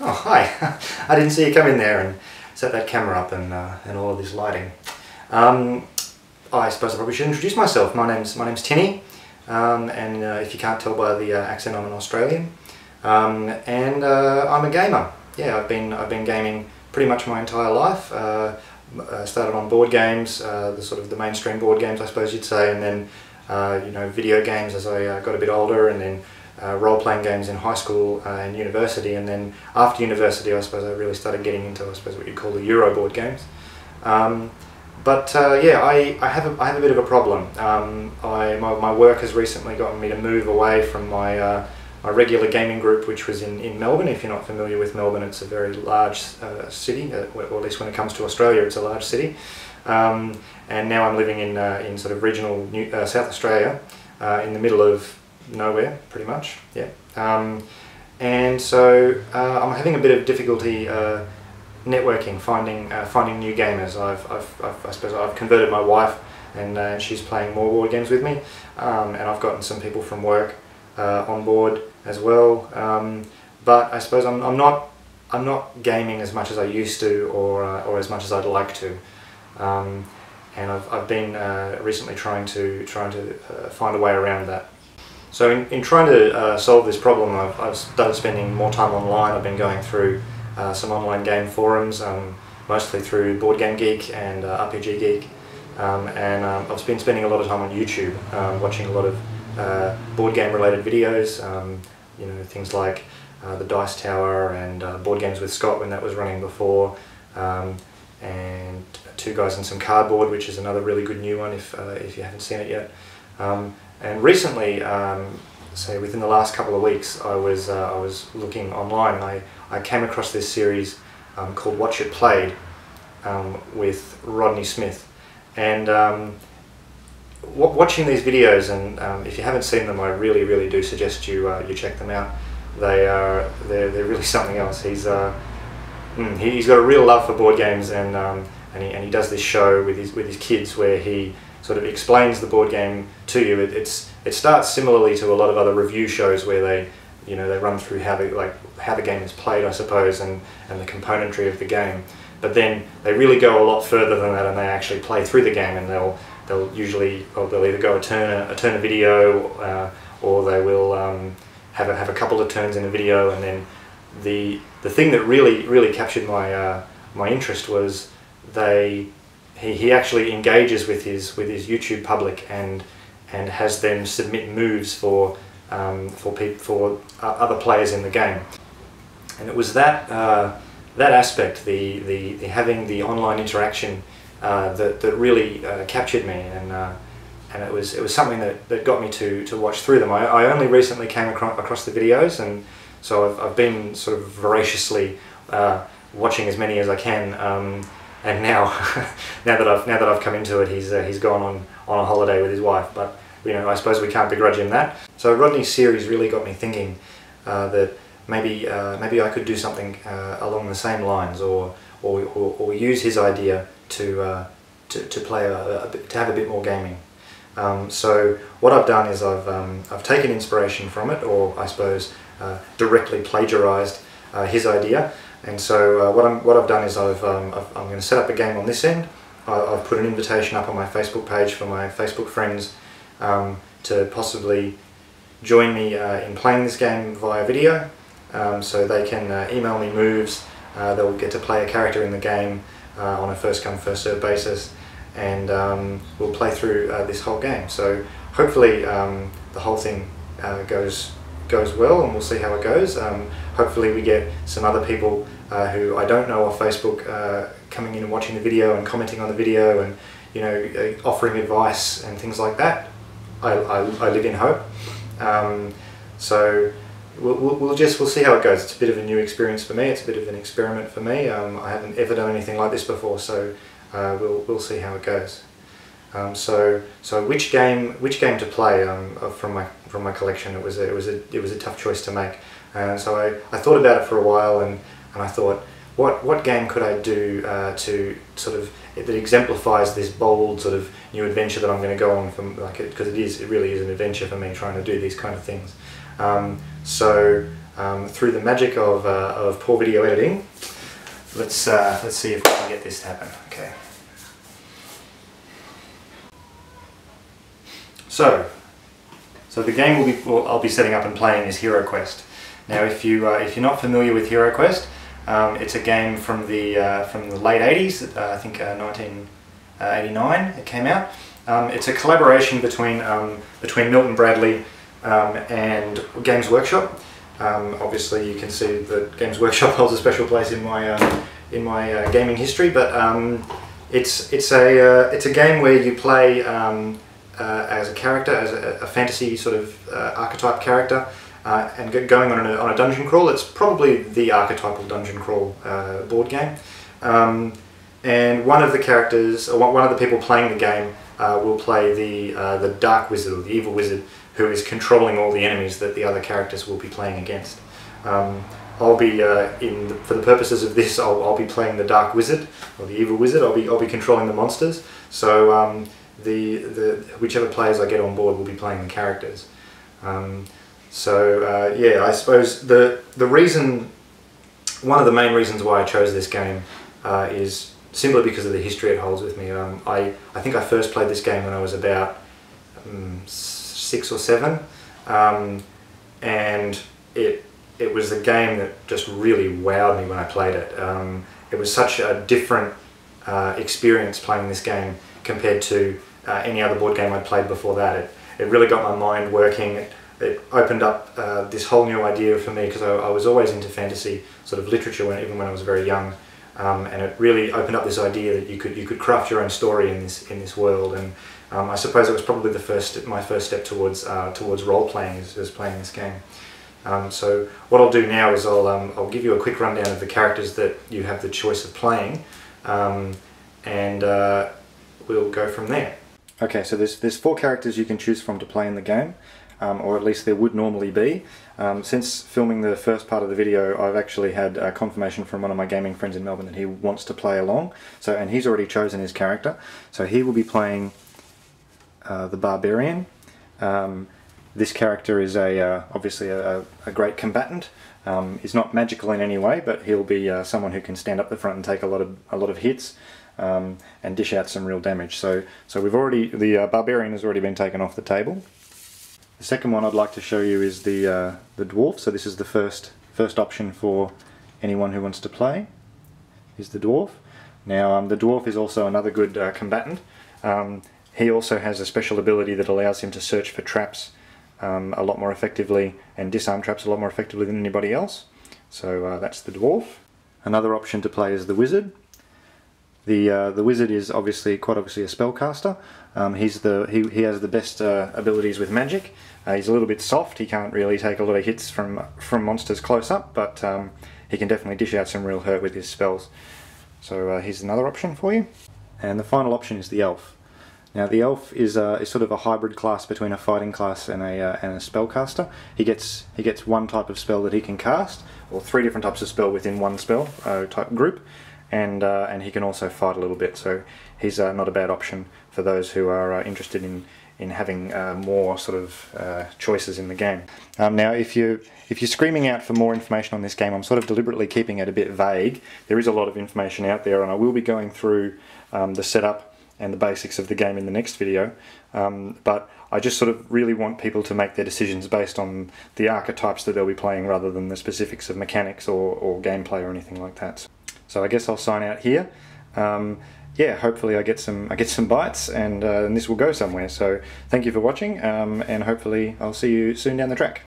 Oh, hi. I didn't see you come in there and set that camera up and, uh, and all of this lighting. Um, I suppose I probably should introduce myself. My name's, my name's Tinney, um, and uh, if you can't tell by the uh, accent, I'm an Australian. Um, and uh, I'm a gamer. Yeah, I've been, I've been gaming pretty much my entire life. Uh, uh, started on board games, the sort of the mainstream board games, I suppose you'd say, and then you know, video games as I got a bit older, and then uh, role-playing games in high school uh, and university, and then after university, I suppose I really started getting into, I suppose, what you call the Euro board games. Um, but uh, yeah, I, I, have a, I have a bit of a problem. Um, I, my, my work has recently gotten me to move away from my, uh, my regular gaming group, which was in, in Melbourne. If you're not familiar with Melbourne, it's a very large uh, city, uh, or at least when it comes to Australia, it's a large city. Um, and now I'm living in, in sort of regional New, South Australia, in the middle of nowhere, pretty much. Yeah. Um, and so uh, I'm having a bit of difficulty uh, networking, finding uh, finding new gamers. I've, I've, I've, i suppose I've converted my wife, and uh, she's playing more board games with me. Um, and I've gotten some people from work uh, on board as well. Um, but I suppose I'm, I'm not I'm not gaming as much as I used to, or uh, or as much as I'd like to. Um, and I've, I've been recently trying to trying to find a way around that. So in, in trying to uh, solve this problem, I've, I've, started spending more time online. I've been going through uh, some online game forums, um, mostly through Board Game Geek and uh, RPG Geek. Um, and um, I've been spending a lot of time on YouTube, um, watching a lot of uh, board game related videos, um, you know, things like uh, the Dice Tower and uh, Board Games with Scott when that was running before, um, and Two Guys and Some Cardboard, which is another really good new one if, if you haven't seen it yet. Um, and recently, um, say within the last couple of weeks, I was uh, I was looking online I, I came across this series um, called Watch It Played um, with Rodney Smith. And um, watching these videos, and um, if you haven't seen them, I really, really do suggest you uh, you check them out. They are they're, they're really something else. He's uh, mm, he's got a real love for board games, and and he, and he does this show with his with his kids where he sort of explains the board game to you. It, it's it starts similarly to a lot of other review shows where they you know they run through how the like how the game is played, I suppose, and and the componentry of the game. But then they really go a lot further than that, and they actually play through the game, and they'll they'll usually well, they'll either go a turn a, turn a video, uh, or they will um, have a, have a couple of turns in a video, and then the the thing that really really captured my uh, my interest was they he, he actually engages with his with his YouTube public and and has them submit moves for um, for for uh, other players in the game. And it was that uh, that aspect, the, the, the having the online interaction, uh, that that really uh, captured me, and uh, and it was it was something that, that got me to to watch through them. I, I only recently came across, across the videos, and so I've, I've been sort of voraciously uh, watching as many as I can. Um, and now now that I've now that I've come into it, he's uh, he's gone on on a holiday with his wife. But you know, I suppose we can't begrudge him that. So Rodney's series really got me thinking uh, that maybe uh, maybe I could do something uh, along the same lines, or or, or, or use his idea to uh, to, to play a, a, to have a bit more gaming. Um, so what I've done is I've um, I've taken inspiration from it, or I suppose uh, directly plagiarized his idea. And so uh, what, I'm, what I've done is I've, um, i am going to set up a game on this end. I, have put an invitation up on my Facebook page for my Facebook friends um, to possibly join me uh, in playing this game via video. Um, so they can uh, email me moves, uh, they'll get to play a character in the game uh, on a first come first serve basis and um, we'll play through uh, this whole game. So hopefully um, the whole thing goes goes well and we'll see how it goes. Um, hopefully we get some other people uh, who I don't know off Facebook uh, coming in and watching the video and commenting on the video and you know uh, offering advice and things like that. I, I, I live in hope. Um, so we'll, we'll, just we'll see how it goes. It's a bit of a new experience for me. It's a bit of an experiment for me. Um, I haven't ever done anything like this before, so uh, we'll we'll see how it goes. Um, so, so which game, which game to play um, from my from my collection? It was a, it was a it was a tough choice to make. And so I, I thought about it for a while, and, and I thought, what what game could I do uh, to sort of that exemplifies this bold sort of new adventure that I'm going to go on from like because it, it is it really is an adventure for me trying to do these kind of things. Um, so um, through the magic of, uh, of poor video editing, let's, uh, let's see if we can get this to happen. Okay. So, so the game will be, well, I'll be setting up and playing is Hero Quest. Now, if you uh, if you're not familiar with Hero Quest, um, it's a game from the uh, from the late 80s. Uh, I think 1989 uh, it came out. Um, it's a collaboration between um, between Milton Bradley um, and Games Workshop. Um, obviously, you can see that Games Workshop holds a special place in my uh, in my uh, gaming history. But um, it's it's a it's a game where you play as a character, as a, a fantasy sort of archetype character uh, and going on a, on a dungeon crawl. It's probably the archetypal dungeon crawl uh, board game. Um, and one of the characters, or one of the people playing the game, uh, will play the uh, the dark wizard or the evil wizard who is controlling all the enemies that the other characters will be playing against. Um, I'll be uh, in the, for the purposes of this. I'll, I'll, be playing the dark wizard or the evil wizard. I'll be I'll be controlling the monsters. So um, the the whichever players I get on board will be playing the characters. Um, so uh, yeah, I suppose the the reason, one of the main reasons why I chose this game uh, is simply because of the history it holds with me. Um, I I think I first played this game when I was about um, six or seven, um, and it it was a game that just really wowed me when I played it. Um, it was such a different uh, experience playing this game compared to uh, any other board game I'd played before that. It, it really got my mind working. It, it opened up uh, this whole new idea for me because I, I, was always into fantasy sort of literature when, even when I was very young, um, and it really opened up this idea that you could you could craft your own story in this in this world. And um, I suppose it was probably the first my first step towards uh, towards role playing is, is playing this game. Um, so what I'll do now is I'll um, I'll give you a quick rundown of the characters that you have the choice of playing, um, and uh, we'll go from there. Okay, so there's there's four characters you can choose from to play in the game um, or at least there would normally be. Um, since filming the first part of the video, I've actually had uh, confirmation from one of my gaming friends in Melbourne that he wants to play along. So, and he's already chosen his character. So he will be playing uh, the Barbarian. Um, this character is a uh, obviously a, a, great combatant. Um, he's not magical in any way, but he'll be uh, someone who can stand up the front and take a lot of a lot of hits. Um, and dish out some real damage. So, so we've already the uh, barbarian has already been taken off the table. The second one I'd like to show you is the, uh, the dwarf. So this is the first, first option for anyone who wants to play, is the dwarf. Now um, the dwarf is also another good uh, combatant. Um, he also has a special ability that allows him to search for traps um, a lot more effectively and disarm traps a lot more effectively than anybody else. So uh, that's the dwarf. Another option to play is the wizard. The uh, the wizard is obviously quite obviously a spellcaster. Um, he's the he, he has the best uh, abilities with magic. Uh, he's a little bit soft. He can't really take a lot of hits from from monsters close up, but um, he can definitely dish out some real hurt with his spells. So uh, here's another option for you. And the final option is the elf. Now the elf is, uh, is sort of a hybrid class between a fighting class and a, uh, and a spellcaster. He gets he gets one type of spell that he can cast, or three different types of spell within one spell uh, type group, and uh, and he can also fight a little bit. So he's uh, not a bad option for those who are uh, interested in in having uh, more sort of uh, choices in the game. Um, now, if you if you're screaming out for more information on this game, I'm sort of deliberately keeping it a bit vague. There is a lot of information out there, and I will be going through um, the setup and the basics of the game in the next video. Um, but I just sort of really want people to make their decisions based on the archetypes that they'll be playing rather than the specifics of mechanics or, or gameplay or anything like that. So I guess I'll sign out here. Um, yeah, hopefully I get some I get some bites and, uh, and this will go somewhere. So thank you for watching um, and hopefully I'll see you soon down the track.